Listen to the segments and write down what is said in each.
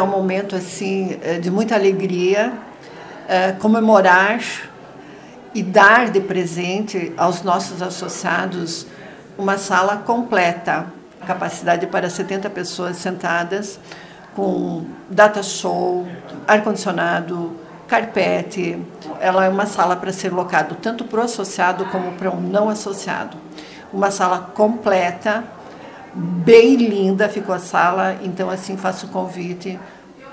É um momento assim de muita alegria, comemorar e dar de presente aos nossos associados uma sala completa, capacidade para 70 pessoas sentadas, com data show, ar-condicionado, carpete. Ela é uma sala para ser locado tanto para o associado como para um não associado. Uma sala completa, bem linda ficou a sala, então assim faço o convite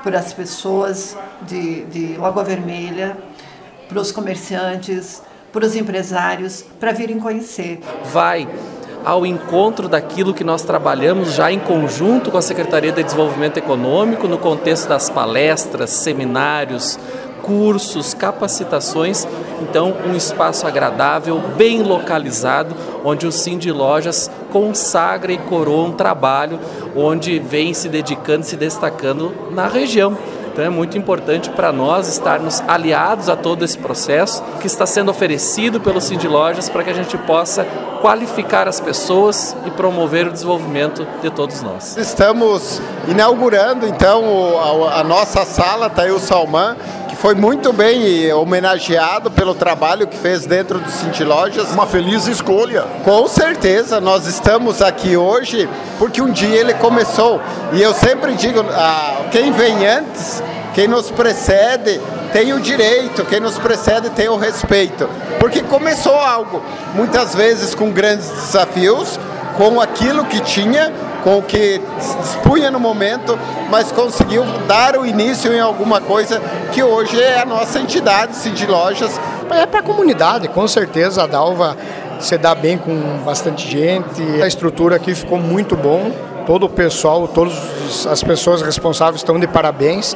para as pessoas de, de Lagoa Vermelha, para os comerciantes, para os empresários, para virem conhecer. Vai ao encontro daquilo que nós trabalhamos já em conjunto com a Secretaria de Desenvolvimento Econômico, no contexto das palestras, seminários, cursos, capacitações. Então, um espaço agradável, bem localizado, onde o de Lojas consagra e coroa um trabalho onde vem se dedicando, se destacando na região. Então é muito importante para nós estarmos aliados a todo esse processo que está sendo oferecido pelo Cindy Lojas para que a gente possa qualificar as pessoas e promover o desenvolvimento de todos nós. Estamos inaugurando então a, nossa sala Tail Salman, que foi muito bem homenageado pelo trabalho que fez dentro do Cindy Lojas. Uma feliz escolha. Com certeza, nós estamos aqui hoje porque um dia ele começou. E eu sempre digo, ah, quem vem antes quem nos precede tem o direito, quem nos precede tem o respeito. Porque começou algo, muitas vezes com grandes desafios, com aquilo que tinha, com o que dispunha no momento, mas conseguiu dar o início em alguma coisa que hoje é a nossa entidade, Cindy Lojas. É para a comunidade, com certeza a Dalva se dá bem com bastante gente, a estrutura aqui ficou muito bom, todo o pessoal, todas as pessoas responsáveis estão de parabéns.